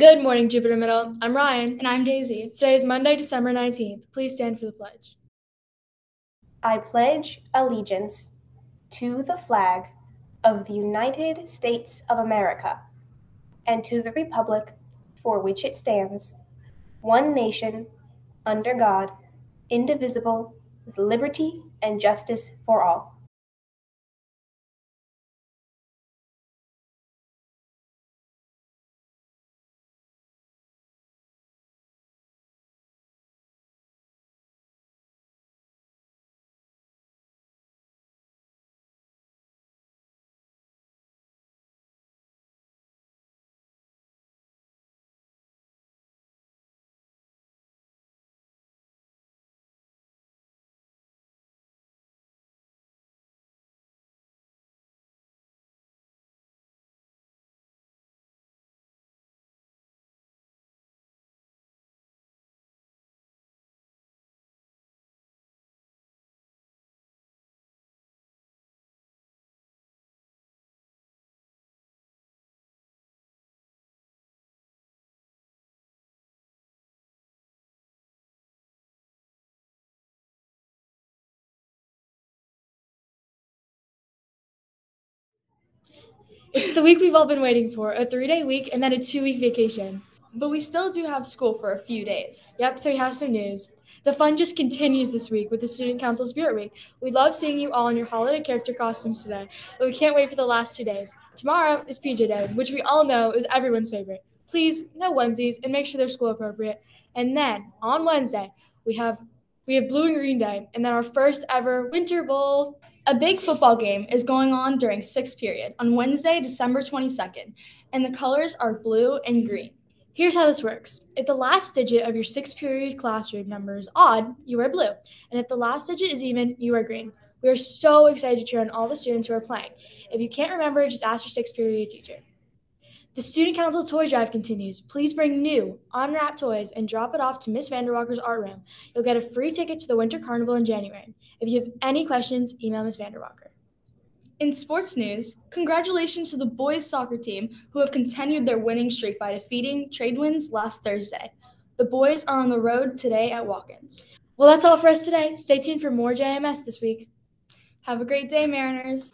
Good morning, Jupiter Middle. I'm Ryan. And I'm Daisy. Today is Monday, December 19th. Please stand for the pledge. I pledge allegiance to the flag of the United States of America and to the republic for which it stands, one nation, under God, indivisible, with liberty and justice for all. It's the week we've all been waiting for a three day week and then a two week vacation. But we still do have school for a few days. Yep, so we have some news. The fun just continues this week with the Student Council Spirit Week. We love seeing you all in your holiday character costumes today, but we can't wait for the last two days. Tomorrow is PJ Day, which we all know is everyone's favorite. Please, no onesies and make sure they're school appropriate. And then on Wednesday, we have we have Blue and Green Day, and then our first ever Winter Bowl. A big football game is going on during sixth period on Wednesday, December 22nd, and the colors are blue and green. Here's how this works. If the last digit of your sixth period classroom number is odd, you wear blue. And if the last digit is even, you wear green. We are so excited to cheer on all the students who are playing. If you can't remember, just ask your sixth period teacher. The Student Council Toy Drive continues. Please bring new, unwrapped toys and drop it off to Miss Vanderwalker's art room. You'll get a free ticket to the Winter Carnival in January. If you have any questions, email Miss Vanderwalker. In sports news, congratulations to the boys soccer team who have continued their winning streak by defeating Tradewinds last Thursday. The boys are on the road today at Watkins. Well, that's all for us today. Stay tuned for more JMS this week. Have a great day, Mariners.